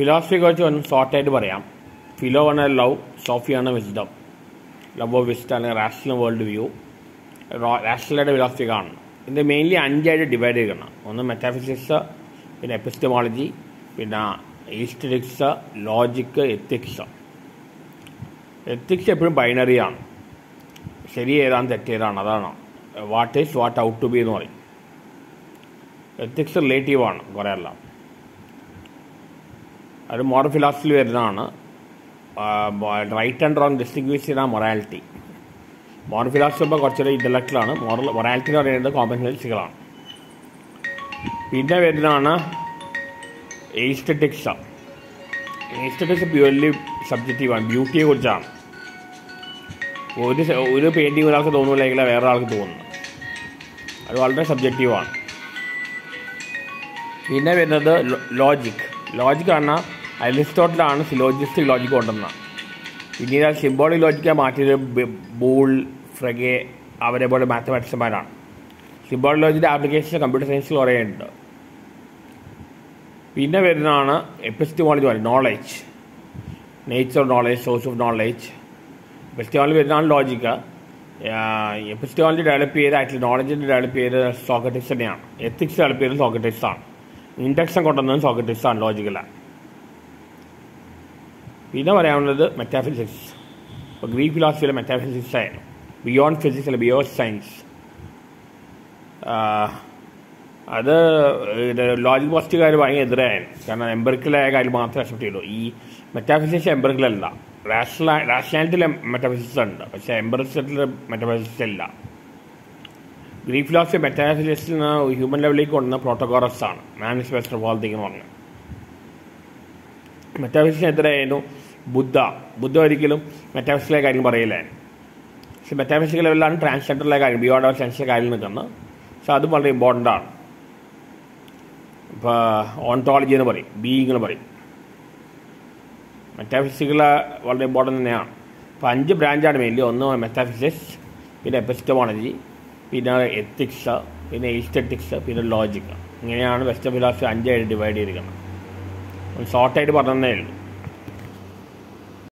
ഫിലോസഫിയെ കുറിച്ച് ഒന്ന് ഷോർട്ടായിട്ട് പറയാം. ഫിലോ ആണ് ലവ് സോഫിയാണ് വിസ്ഡം ലവ് ഓഫ് വിസ്ഡം അല്ലെങ്കിൽ റാഷണൽ വേൾഡ് വ്യൂ റാഷണലായിട്ട് ഫിലോസഫി കാണണം. ഇത് മെയിൻലി അഞ്ചായിട്ട് ഡിവൈഡ് ചെയ്യണം. ഒന്ന് മെറ്റാഫിസിക്സ് പിന്നെ എപ്പിസ്റ്റമോളജി പിന്നെ ഈസ്റ്റിക്സ് ലോജിക്ക് എത്തിക്സ് എത്തിക്സ് എപ്പോഴും ബൈനറിയാണ് ശരി ഏതാണ് തെറ്റേതാണ് അതാണ്. What is what ought to be എന്ന് പറയും. എത്തിക്സ് റിലേറ്റീവാണ് കുറേ എല്ലാം. അത് മോറൽ ഫിലോസഫിയിൽ വരുന്നതാണ്. റൈറ്റ് ആൻഡ് റോങ് ഡിസ്റ്റിങ്വിഷ് ചെയ്ത മൊറാലിറ്റി മോറൽ ഫിലോസഫി ഇപ്പോൾ കുറച്ചുകൂടി ഇന്റലക്ച്വലാണ് മോറൽ മൊറാലിറ്റി എന്ന് പറയുന്നത് കോമ്പൻസൻസികളാണ് പിന്നെ വരുന്നതാണ് എയ്സ്റ്ററ്റിക്സ് എയ്സ്റ്ററ്റിക്സ് പ്യുവർലി സബ്ജക്റ്റീവാണ് ബ്യൂട്ടിയെ കുറിച്ചാണ്. ഒരു ഒരു പെയിന്റിങ് ഒരാൾക്ക് തോന്നുന്നില്ലെങ്കിൽ വേറെ ആൾക്ക് തോന്നുന്നു. അത് വളരെ സബ്ജക്റ്റീവാണ് പിന്നെ വരുന്നത് ലോജിക് ലോജിക് പറഞ്ഞാൽ അരിസ്റ്റോട്ടിലാണ് സിലോജിസ്റ്റിക് ലോജിക് കൊണ്ടുവന്നത് പിന്നീട് ആ സിംബോളിക് ലോജിക്കാൻ മാറ്റിയത് ബൂൾ ഫ്രഗെ അവരെ പോലെ മാത്തമാറ്റിക്സുമാരാണ് സിംബോളിക് ലോജിന്റെ ആപ്ലിക്കേഷൻ കമ്പ്യൂട്ടർ സയൻസിൽ കുറേയുണ്ട് പിന്നെ വരുന്നതാണ് എപ്പിസ്റ്റമോളജി പറയും knowledge nature knowledge source of knowledge epistemology വരുന്നതാണ് ലോജിക്ക് എപ്പിസ്റ്റമോളജി ഡെവലപ്പ് ചെയ്ത് ആക്ച്വലി നോളജിന്റെ ഡെവലപ്പ് ചെയ്ത് സോക്കറ്റിക്സ് തന്നെയാണ്. എത്തിക്സ് ഡെവലപ്പ് ചെയ്തത് സോക്കറ്റിക്സ് ആണ്. ഇൻഡക്ഷൻ കൊണ്ടുവന്നത് സോക്കറ്റിക്സ് ആണ് ലോജിക്കലാണ് പിന്നെ പറയാനുള്ളത് മെറ്റാഫിസിക്സ് ഇപ്പോൾ ഗ്രീക്ക് ഫിലോസഫിയിലെ മെറ്റാഫിസിക്സ് ആയിരുന്നു ബിയോണ്ട് ഫിസിക്സ് അല്ല ബിയോ സയൻസ് അത് ലോജിക് പോസ്റ്റുകാർ ഭയങ്കര എതിരായിരുന്നു കാരണം എംബറിക്കലായ കാര്യം മാത്രമേ അക്സെപ്റ്റ് ചെയ്യുള്ളൂ. ഈ മെറ്റാഫിസിക്സ് എംബറിക്കലല്ല റാഷണൽ റാഷണാലിറ്റിയിലെ മെറ്റാഫിസിക്സ് ഉണ്ട്. പക്ഷേ എംബറിക്കലിലെ മെറ്റാഫിസിക്സ് അല്ല ഗ്രീക്ക് ഫിലോസഫി മെറ്റാഫിസിക്സിൽ നിന്ന് ഹ്യൂമൻ ലെവലിലേക്ക് കൊണ്ടുവന്ന പ്രോട്ടോകോറസ് ആണ്. ബെസ്റ്റ് ഓഫ് ഓൾ തിങ് എന്ന് പറഞ്ഞു. മെറ്റാഫിസിക്സിനെതിരായിരുന്നു ബുദ്ധ. ബുദ്ധ ഒരിക്കലും മെറ്റാഫിസിലെ കാര്യം പറയില്ലേ. പക്ഷെ മെറ്റാഫിസിക്കൽ ലെവലിലാണ് ട്രാൻസ്ജെൻഡറിലെ കാര്യം ബിയോണ്ട് അവർ സെൻസിലെ കാര്യം നിൽക്കുന്നത്. പക്ഷെ അതും വളരെ ഇമ്പോർട്ടന്റ് ആണ്. ഇപ്പോൾ ഓൺടോളജി എന്ന് പറയും ബീയിങ് എന്ന് പറയും. മെറ്റാഫിസിക്കൽ വളരെ ഇമ്പോർട്ടന്റ് തന്നെയാണ്. അപ്പോൾ അഞ്ച് ബ്രാഞ്ചാണ് മെയിൻലി ഒന്ന് മെറ്റാഫിസിക്സ് പിന്നെ എപ്പിസ്റ്റമോളജി പിന്നെ എത്തിക്സ് പിന്നെ ഈസ്റ്റെറ്റിക്സ് പിന്നെ ലോജിക് ഇങ്ങനെയാണ് വെസ്റ്റേൺ ഫിലോസഫി അഞ്ചായിട്ട് ഡിവൈഡ് ചെയ്തിരിക്കുന്നത്. ഷോർട്ടായിട്ട് പറഞ്ഞതേ ഉള്ളൂ.